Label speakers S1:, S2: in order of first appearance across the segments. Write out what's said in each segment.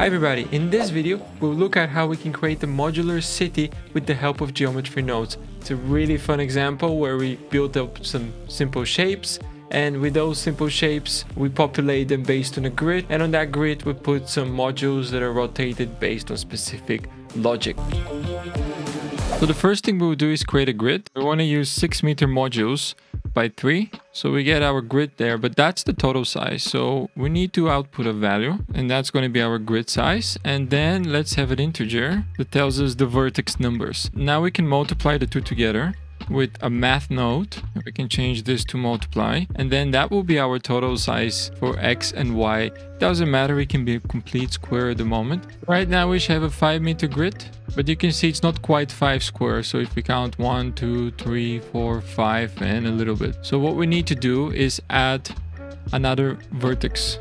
S1: Hi everybody, in this video we'll look at how we can create a modular city with the help of geometry nodes. It's a really fun example where we build up some simple shapes and with those simple shapes we populate them based on a grid and on that grid we put some modules that are rotated based on specific logic. So the first thing we'll do is create a grid. We want to use 6 meter modules by 3. So we get our grid there, but that's the total size. So we need to output a value and that's going to be our grid size. And then let's have an integer that tells us the vertex numbers. Now we can multiply the two together with a math node. We can change this to multiply and then that will be our total size for x and y. Doesn't matter, it can be a complete square at the moment. Right now we should have a 5 meter grid, but you can see it's not quite 5 square. So if we count one, two, three, four, five, and a little bit. So what we need to do is add another vertex.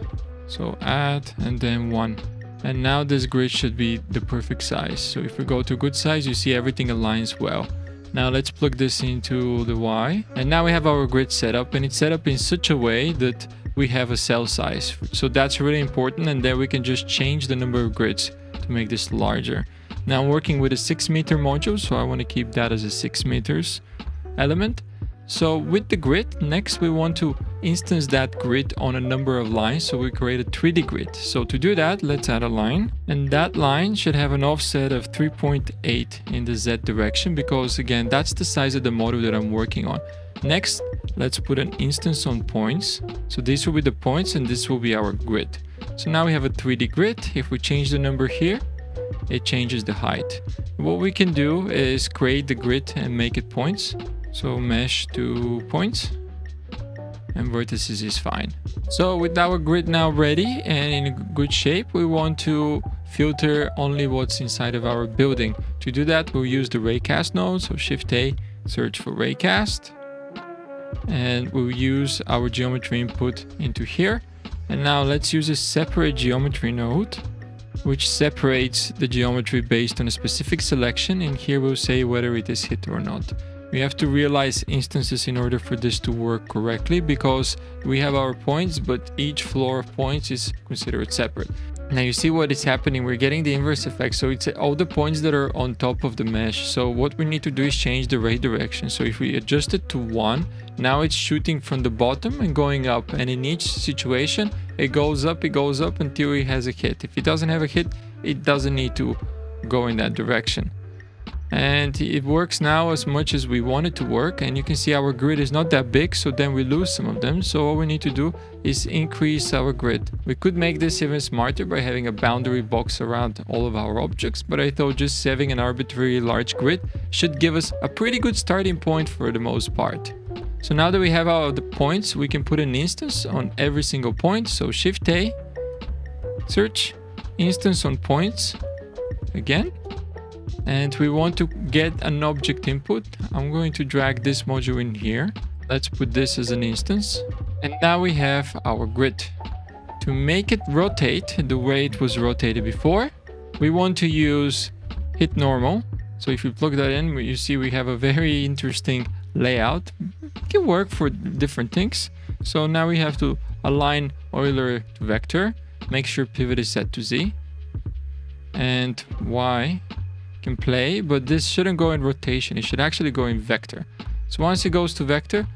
S1: So add and then 1. And now this grid should be the perfect size. So if we go to grid size, you see everything aligns well. Now let's plug this into the Y. And now we have our grid set up and it's set up in such a way that we have a cell size. So that's really important and then we can just change the number of grids to make this larger. Now I'm working with a 6 meter module, so I want to keep that as a 6 meters element. So with the grid, next we want to instance that grid on a number of lines. So we create a 3D grid. So to do that, let's add a line. And that line should have an offset of 3.8 in the Z direction because again, that's the size of the model that I'm working on. Next, let's put an instance on points. So these will be the points and this will be our grid. So now we have a 3D grid. If we change the number here, it changes the height. What we can do is create the grid and make it points. So mesh to points and vertices is fine. So with our grid now ready and in good shape, we want to filter only what's inside of our building. To do that, we'll use the raycast node. So shift A, search for raycast. And we'll use our geometry input into here. And now let's use a separate geometry node, which separates the geometry based on a specific selection. And here we'll say whether it is hit or not. We have to realize instances in order for this to work correctly because we have our points, but each floor of points is considered separate. Now you see what is happening. We're getting the inverse effect. So it's all the points that are on top of the mesh. So what we need to do is change the ray direction. So if we adjust it to one, now it's shooting from the bottom and going up. And in each situation, it goes up, it goes up until it has a hit. If it doesn't have a hit, it doesn't need to go in that direction and it works now as much as we want it to work. And you can see our grid is not that big so then we lose some of them. So all we need to do is increase our grid. We could make this even smarter by having a boundary box around all of our objects but i thought just having an arbitrary large grid should give us a pretty good starting point for the most part. So now that we have all the points we can put an instance on every single point. So shift a search instance on points again and we want to get an object input. I'm going to drag this module in here. Let's put this as an instance. And now we have our grid. To make it rotate the way it was rotated before, we want to use hit normal. So if you plug that in, you see we have a very interesting layout. It can work for different things. So now we have to align Euler to vector, make sure pivot is set to Z, and Y can play, but this shouldn't go in rotation. It should actually go in vector. So once it goes to vector,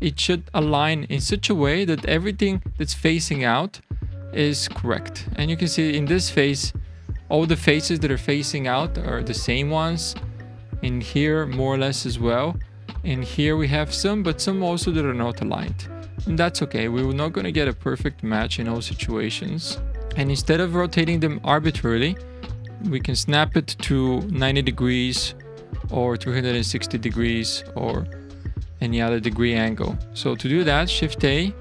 S1: it should align in such a way that everything that's facing out is correct. And you can see in this face, all the faces that are facing out are the same ones. In here, more or less as well. In here we have some, but some also that are not aligned. And that's okay. We're not going to get a perfect match in all situations. And instead of rotating them arbitrarily, we can snap it to 90 degrees or 360 degrees or any other degree angle. So to do that, Shift A,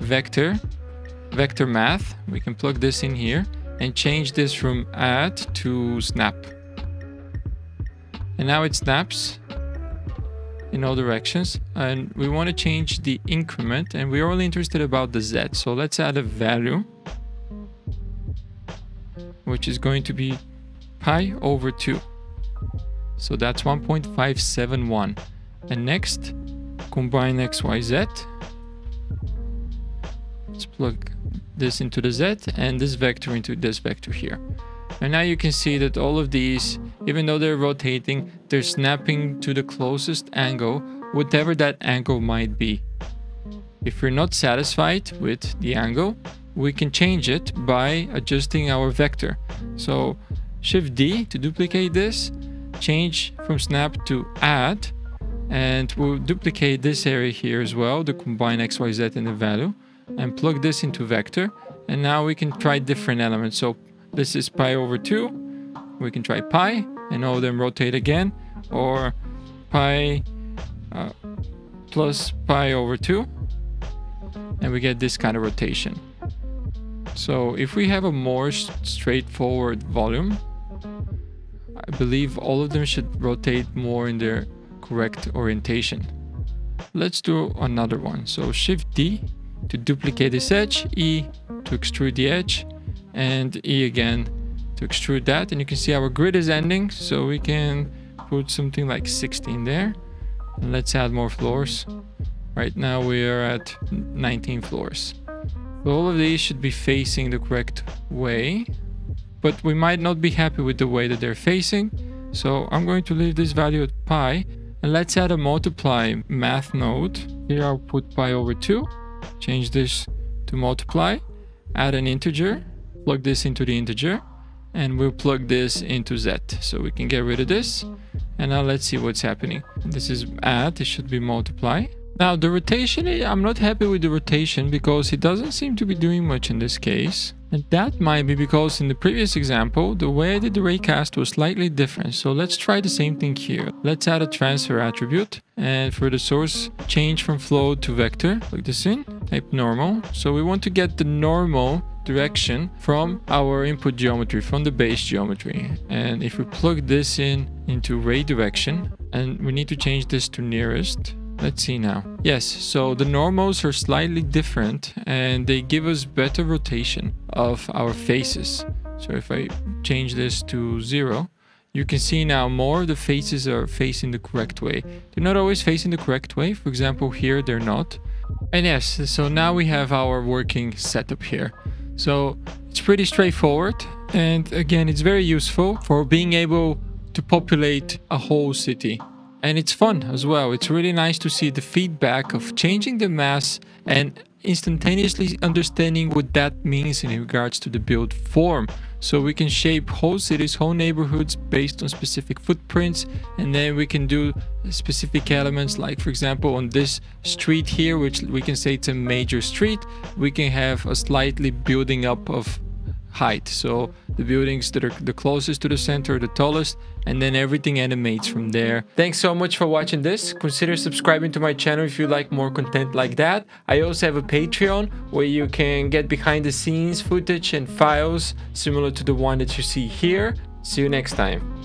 S1: Vector, Vector Math, we can plug this in here and change this from add to snap. And now it snaps in all directions and we want to change the increment and we're only interested about the Z. So let's add a value which is going to be pi over 2. So that's 1.571. And next, combine x, y, z. Let's plug this into the Z and this vector into this vector here. And now you can see that all of these, even though they're rotating, they're snapping to the closest angle, whatever that angle might be. If we're not satisfied with the angle, we can change it by adjusting our vector. So Shift D to duplicate this, change from snap to add, and we'll duplicate this area here as well, the combine XYZ and the value, and plug this into vector. And now we can try different elements. So this is pi over 2. We can try pi and all of them rotate again, or pi uh, plus pi over 2, and we get this kind of rotation. So if we have a more straightforward volume, I believe all of them should rotate more in their correct orientation. Let's do another one. So Shift D to duplicate this edge, E to extrude the edge, and E again to extrude that. And you can see our grid is ending, so we can put something like 16 there. And let's add more floors. Right now we are at 19 floors. So all of these should be facing the correct way, but we might not be happy with the way that they're facing. So I'm going to leave this value at pi and let's add a multiply math node. Here I'll put pi over 2, change this to multiply, add an integer, plug this into the integer, and we'll plug this into z. So we can get rid of this. And now let's see what's happening. This is add, it should be multiply. Now the rotation, I'm not happy with the rotation because it doesn't seem to be doing much in this case. And that might be because in the previous example, the way I did the raycast was slightly different. So let's try the same thing here. Let's add a transfer attribute and for the source, change from float to vector, plug this in, type normal. So we want to get the normal direction from our input geometry, from the base geometry. And if we plug this in into ray direction, and we need to change this to nearest, Let's see now. Yes, so the normals are slightly different and they give us better rotation of our faces. So if I change this to zero, you can see now more of the faces are facing the correct way. They're not always facing the correct way. For example, here they're not. And yes, so now we have our working setup here. So it's pretty straightforward. And again, it's very useful for being able to populate a whole city and it's fun as well. It's really nice to see the feedback of changing the mass and instantaneously understanding what that means in regards to the build form. So we can shape whole cities, whole neighborhoods based on specific footprints and then we can do specific elements like for example on this street here which we can say it's a major street we can have a slightly building up of height. So the buildings that are the closest to the center, the tallest, and then everything animates from there. Thanks so much for watching this. Consider subscribing to my channel if you like more content like that. I also have a Patreon where you can get behind the scenes footage and files similar to the one that you see here. See you next time.